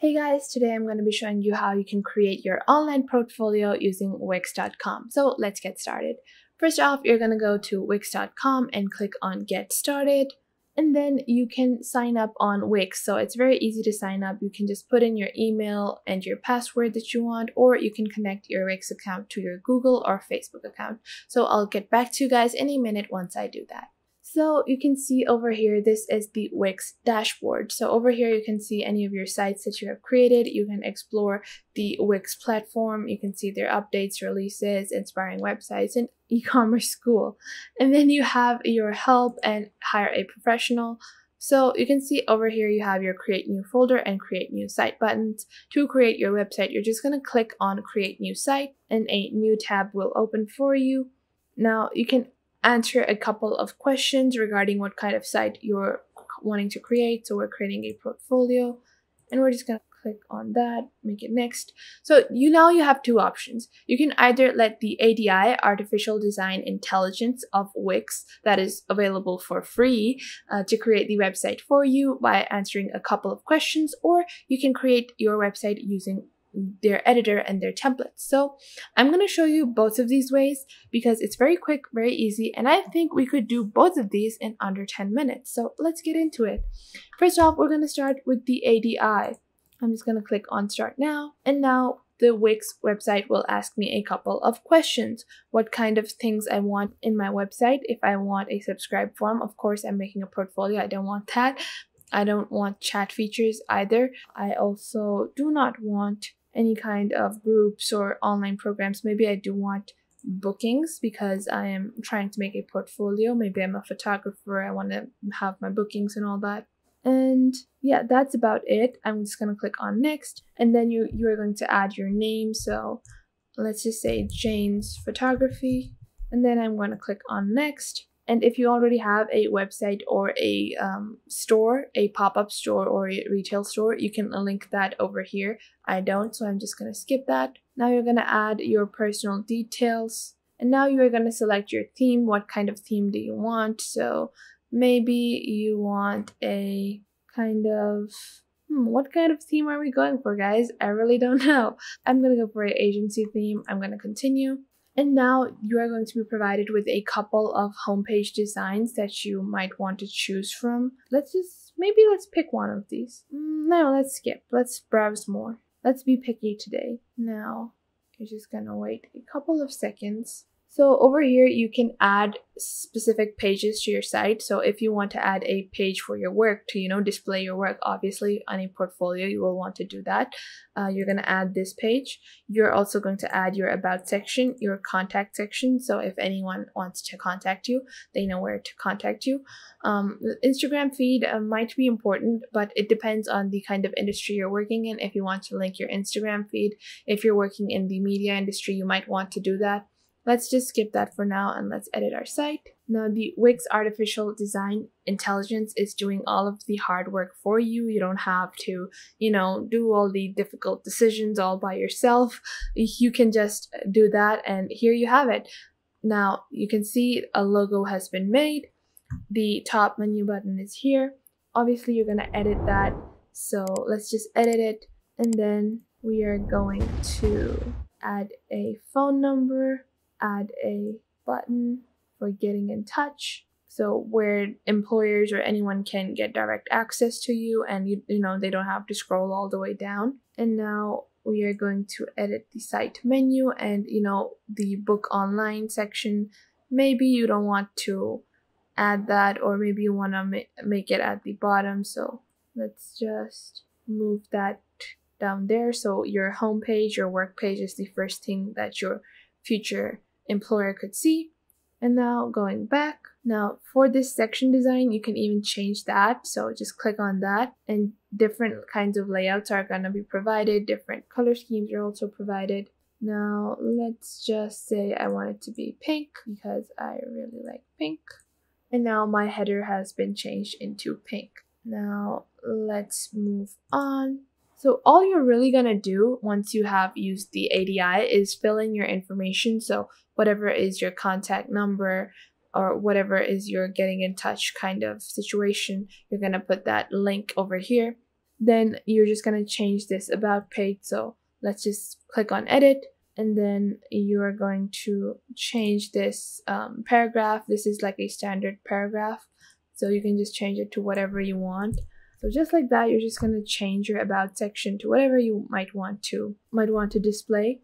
Hey guys, today I'm going to be showing you how you can create your online portfolio using Wix.com. So let's get started. First off, you're going to go to Wix.com and click on Get Started. And then you can sign up on Wix. So it's very easy to sign up. You can just put in your email and your password that you want, or you can connect your Wix account to your Google or Facebook account. So I'll get back to you guys in a minute once I do that. So you can see over here, this is the Wix dashboard. So over here, you can see any of your sites that you have created. You can explore the Wix platform. You can see their updates, releases, inspiring websites, and e-commerce school. And then you have your help and hire a professional. So you can see over here, you have your create new folder and create new site buttons. To create your website, you're just going to click on create new site and a new tab will open for you. Now you can answer a couple of questions regarding what kind of site you're wanting to create. So we're creating a portfolio and we're just going to click on that, make it next. So you now you have two options. You can either let the ADI, Artificial Design Intelligence of Wix, that is available for free uh, to create the website for you by answering a couple of questions, or you can create your website using their editor and their templates. So I'm going to show you both of these ways because it's very quick, very easy, and I think we could do both of these in under 10 minutes. So let's get into it. First off, we're going to start with the ADI. I'm just going to click on start now. And now the Wix website will ask me a couple of questions. What kind of things I want in my website. If I want a subscribe form, of course, I'm making a portfolio. I don't want that. I don't want chat features either. I also do not want any kind of groups or online programs. Maybe I do want bookings because I am trying to make a portfolio. Maybe I'm a photographer. I want to have my bookings and all that. And yeah, that's about it. I'm just going to click on next and then you you are going to add your name. So let's just say Jane's photography and then I'm going to click on next and if you already have a website or a um, store, a pop up store or a retail store, you can link that over here. I don't, so I'm just going to skip that. Now you're going to add your personal details. And now you are going to select your theme. What kind of theme do you want? So maybe you want a kind of Hmm, what kind of theme are we going for, guys? I really don't know. I'm gonna go for an agency theme. I'm gonna continue. And now you are going to be provided with a couple of homepage designs that you might want to choose from. Let's just, maybe let's pick one of these. Mm, no, let's skip. Let's browse more. Let's be picky today. Now, you're just gonna wait a couple of seconds so over here, you can add specific pages to your site. So if you want to add a page for your work to, you know, display your work, obviously on a portfolio, you will want to do that. Uh, you're going to add this page. You're also going to add your about section, your contact section. So if anyone wants to contact you, they know where to contact you. Um, Instagram feed uh, might be important, but it depends on the kind of industry you're working in. If you want to link your Instagram feed, if you're working in the media industry, you might want to do that. Let's just skip that for now and let's edit our site. Now the Wix artificial design intelligence is doing all of the hard work for you. You don't have to, you know, do all the difficult decisions all by yourself. You can just do that and here you have it. Now you can see a logo has been made. The top menu button is here. Obviously you're gonna edit that. So let's just edit it and then we are going to add a phone number add a button for getting in touch. So where employers or anyone can get direct access to you and you, you know they don't have to scroll all the way down. And now we are going to edit the site menu and you know the book online section. Maybe you don't want to add that or maybe you want to ma- make it at the bottom. So let's just move that down there. So your home page, your work page is the first thing that your future employer could see. And now going back, now for this section design, you can even change that. So just click on that and different kinds of layouts are going to be provided. Different color schemes are also provided. Now let's just say I want it to be pink because I really like pink. And now my header has been changed into pink. Now let's move on. So all you're really gonna do once you have used the ADI is fill in your information. So whatever is your contact number or whatever is your getting in touch kind of situation, you're going to put that link over here. then you're just going to change this about page. So let's just click on edit and then you're going to change this um, paragraph. This is like a standard paragraph. So you can just change it to whatever you want. So just like that, you're just going to change your about section to whatever you might want to might want to display.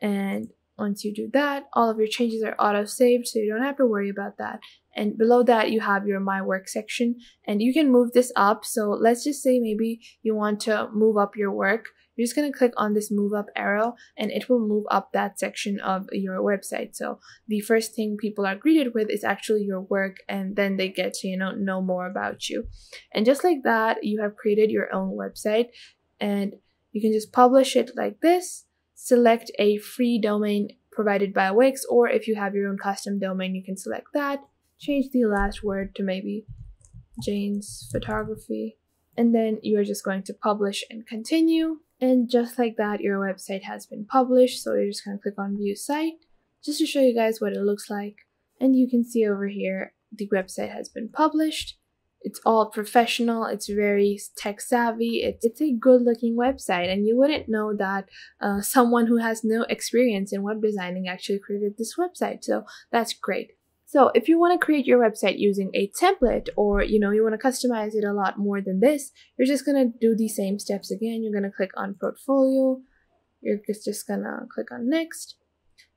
And once you do that, all of your changes are auto saved, so you don't have to worry about that. And below that, you have your My Work section, and you can move this up. So let's just say maybe you want to move up your work. You're just going to click on this move up arrow and it will move up that section of your website. So the first thing people are greeted with is actually your work and then they get to, you know, know more about you. And just like that, you have created your own website and you can just publish it like this select a free domain provided by Wix, or if you have your own custom domain, you can select that. Change the last word to maybe Jane's photography. And then you are just going to publish and continue. And just like that, your website has been published. So you're just going to click on view site just to show you guys what it looks like. And you can see over here, the website has been published it's all professional it's very tech savvy it's, it's a good looking website and you wouldn't know that uh, someone who has no experience in web designing actually created this website so that's great so if you want to create your website using a template or you know you want to customize it a lot more than this you're just going to do the same steps again. You're going to click on portfolio. You're just going to click on next.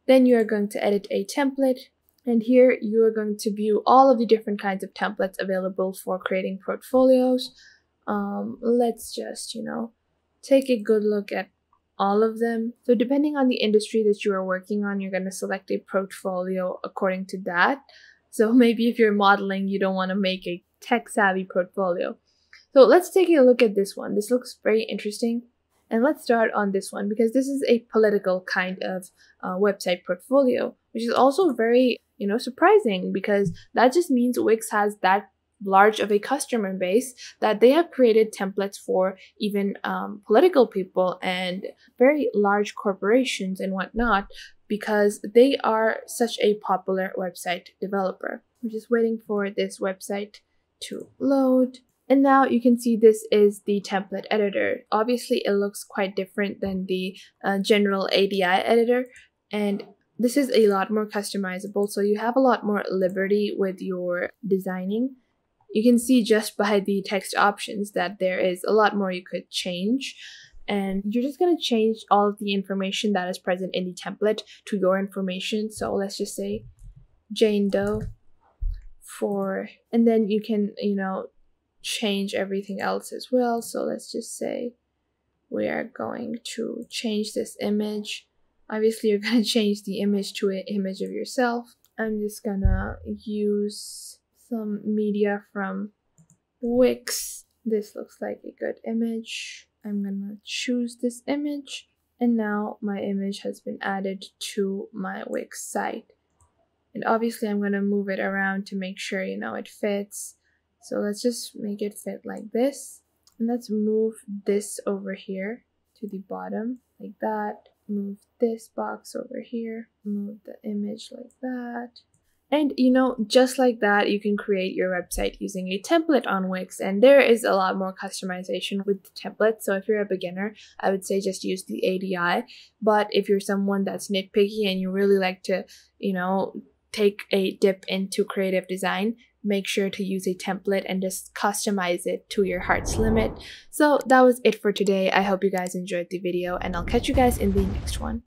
Then you're going to edit a template. And here you are going to view all of the different kinds of templates available for creating portfolios. Um, let's just, you know, take a good look at all of them. So depending on the industry that you are working on, you're going to select a portfolio according to that. So maybe if you're modeling, you don't want to make a tech savvy portfolio. So let's take a look at this one. This looks very interesting. And let's start on this one because this is a political kind of uh, website portfolio, which is also very you know, surprising because that just means Wix has that large of a customer base that they have created templates for even um, political people and very large corporations and whatnot because they are such a popular website developer. We're just waiting for this website to load. And now you can see this is the template editor. Obviously, it looks quite different than the uh, general ADI editor. And this is a lot more customizable, so you have a lot more liberty with your designing. You can see just by the text options that there is a lot more you could change. And you're just going to change all of the information that is present in the template to your information. So let's just say Jane Doe for, and then you can, you know, change everything else as well. So let's just say we are going to change this image Obviously, you're gonna change the image to an image of yourself. I'm just gonna use some media from Wix. This looks like a good image. I'm gonna choose this image and now my image has been added to my Wix site. And obviously I'm gonna move it around to make sure you know it fits. So let's just make it fit like this. And let's move this over here to the bottom like that move this box over here, move the image like that. And you know, just like that, you can create your website using a template on Wix. And there is a lot more customization with the template. So if you're a beginner, I would say just use the ADI. But if you're someone that's nitpicky and you really like to, you know, take a dip into creative design, make sure to use a template and just customize it to your heart's limit. So that was it for today. I hope you guys enjoyed the video and I'll catch you guys in the next one.